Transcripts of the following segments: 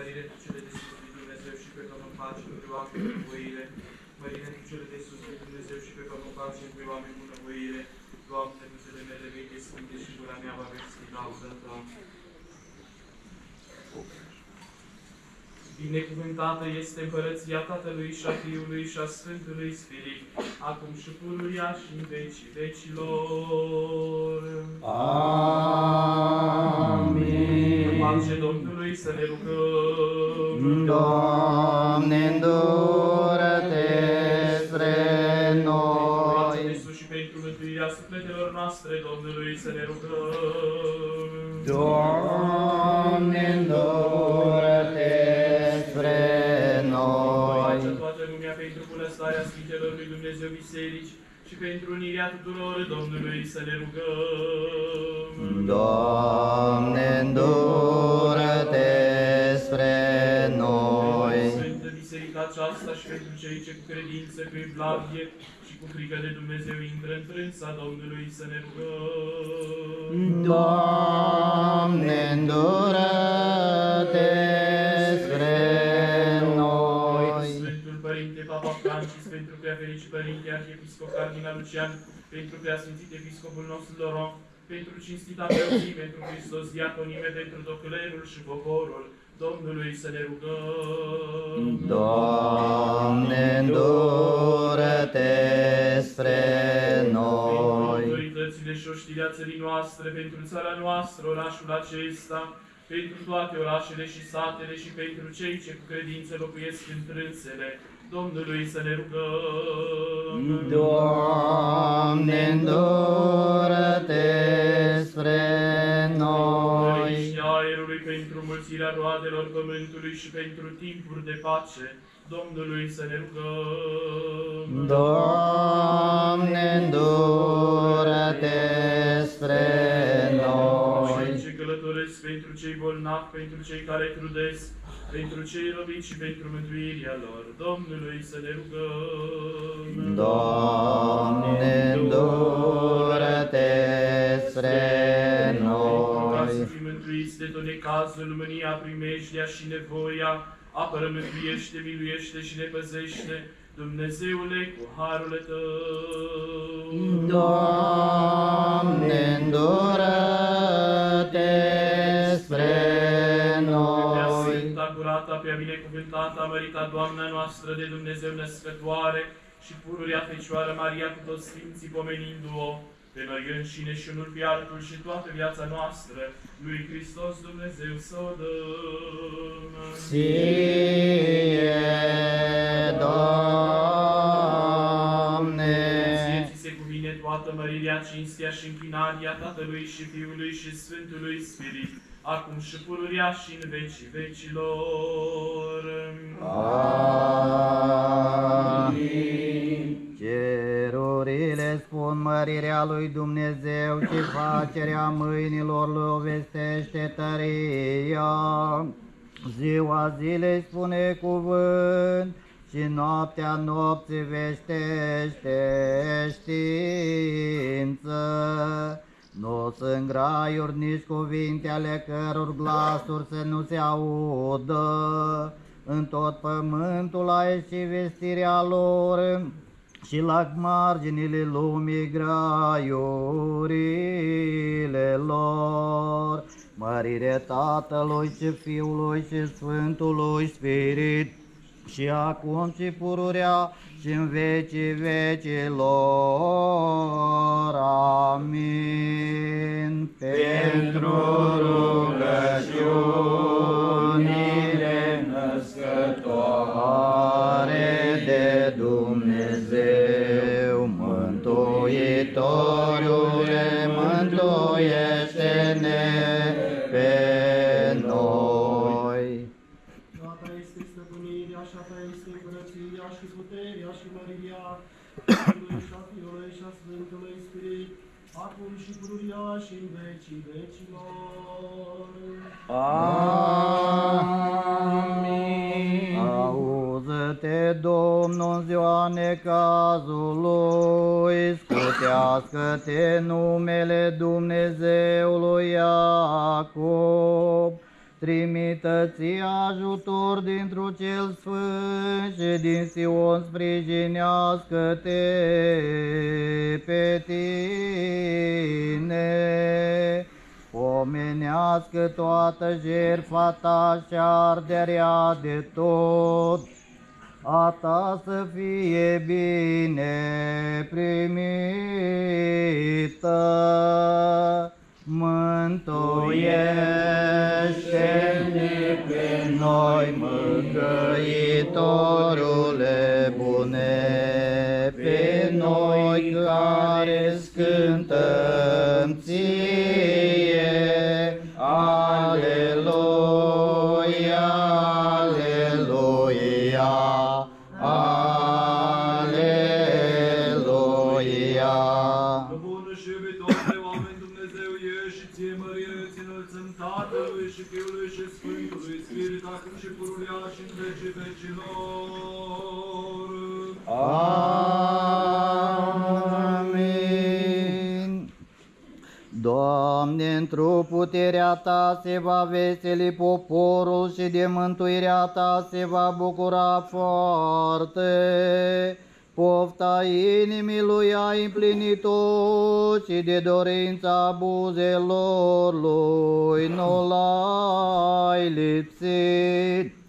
mărire cu cele de sus lui Dumnezeu și pe Domnul pace cu oameni bunăvoire, mărire cu cele de sus lui Dumnezeu și pe Domnul pace cu oameni bunăvoire, Doamne, buzele mele veche sfinte și gura mea va vesti laudă Ta. Binecuvântată este împărăția Tatălui și a Fiului și a Sfântului Spirit, acum și pururia și în vecii vecilor. Amin. Pace Domnului să ne rugăm. Doamne, îndură-te spre Pace noi. de sus și pentru mântuirea sufletelor noastre, Domnului să ne rugăm. Doamne, îndură-te spre noi. Pace toată lumea pentru bunăstarea Sfintelor lui Dumnezeu Biserici și pentru unirea tuturor Domnului să ne rugăm. Doamne, îndură-te spre noi. Sfântă Biserica aceasta și pentru cei ce cu credință, cu evlavie și cu frică de Dumnezeu intră în trânsa Domnului să ne rugăm. Doamne, îndură-te Părinte Papa Francis, pentru prea fericit Părinte Arhiepiscop Cardinal Lucian, pentru prea sfințit Episcopul nostru Laurent, pentru cinstita preoții, pentru Hristos diaconime, pentru doclerul și poporul, Domnului să ne rugăm. Doamne, îndură-te spre Pentru noi. autoritățile și oștirea țării noastre, pentru țara noastră, orașul acesta, pentru toate orașele și satele și pentru cei ce cu credință locuiesc întrânsele, Domnului să ne rugăm. Doamne, îndură-te spre noi. Ferește aerului pentru mulțirea roadelor pământului și pentru timpuri de pace, Domnului să ne rugăm. Doamne, îndură-te spre noi. Cei ce călătoresc pentru cei bolnavi, pentru cei care trudesc, pentru cei robiți și pentru mântuirea lor, Domnului să ne rugăm. Doamne, îndură-te spre Ca noi. să fim mântuiți de tot necazul, mânia, primejdea și nevoia, apără, mântuiește, miluiește și ne păzește, Dumnezeule, cu harul Tău. Doamne, îndură-te Sfânta, curata, prea binecuvântată, mărita Doamna noastră de Dumnezeu născătoare și pururea Fecioară Maria cu toți Sfinții pomenindu-o, pe noi înșine și unul pe altul și toată viața noastră, lui Hristos Dumnezeu să o dăm. Ție, Doamne, Ție ți se cuvine toată mărirea, cinstea și închinarea Tatălui și Fiului și Sfântului Spirit, acum și pururia și în vecii vecilor. Amin. Cerurile spun mărirea lui Dumnezeu și facerea mâinilor lui vestește tăria. Ziua zilei spune cuvânt și noaptea nopții veștește știință. Nu sunt graiuri, nici cuvinte ale căror glasuri să nu se audă. În tot pământul ai și vestirea lor și la marginile lumii graiurile lor. Mărire Tatălui și Fiului și Sfântului Spirit și acum și pururea și în vecii vecilor. Amin. Pentru rugăciunile născătoare de Dumnezeu, Mântuitorule, mântuiește-ne acum și pururia și în vecii vecilor. Amin. Auză-te, Domnul, în ziua necazului, scutească-te numele Dumnezeului Iacob, trimită ție ajutor dintr-o cel sfânt și din Sion sprijinească-te pe tine. Pomenească toată jertfa ta și arderea de tot, a ta să fie bine primită. Mântuiește-ne pe noi, mângăitorule bune, pe noi care scântăm Amin. Doamne, într-o puterea Ta se va veseli poporul și de mântuirea Ta se va bucura foarte. Pofta inimii lui ai împlinit-o și de dorința buzelor lui nu l-ai lipsit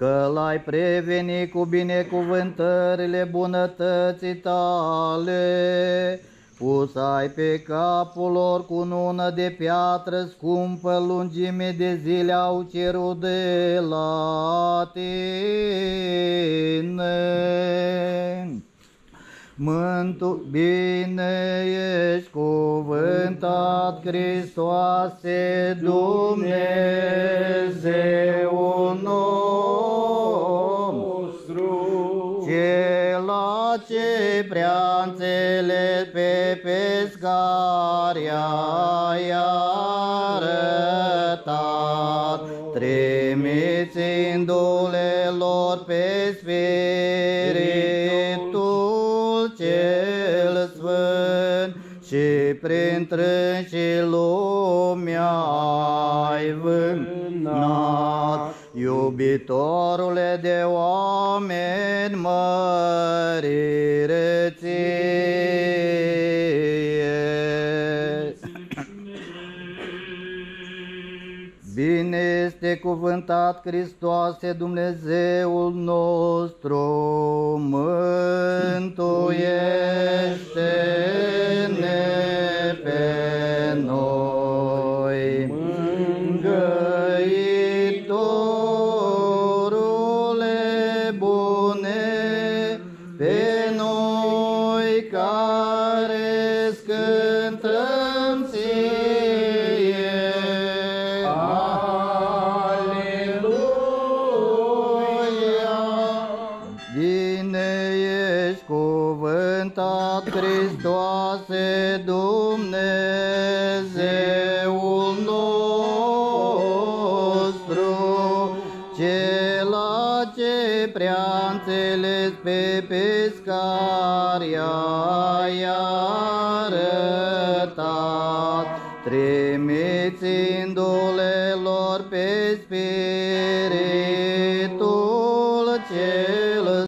că l-ai prevenit cu binecuvântările bunătății tale. Pus ai pe capul lor cu nună de piatră scumpă, lungime de zile au cerut de la tine. Mântu, bine ești cuvântat, Hristoase, Dumnezeu nostru. Ce prea înțeles pe pescaria ai arătat, trimițindu-le lor pe Spiritul cel Sfânt și prin trânși lumea ai vânat. Iubitorule de oameni, mărire ție. Bine este cuvântat Hristoase Dumnezeul nostru, mântuiește-ne Hristoase Dumnezeul nostru, Cela ce prea înțeles pe pescari ai arătat, trebuie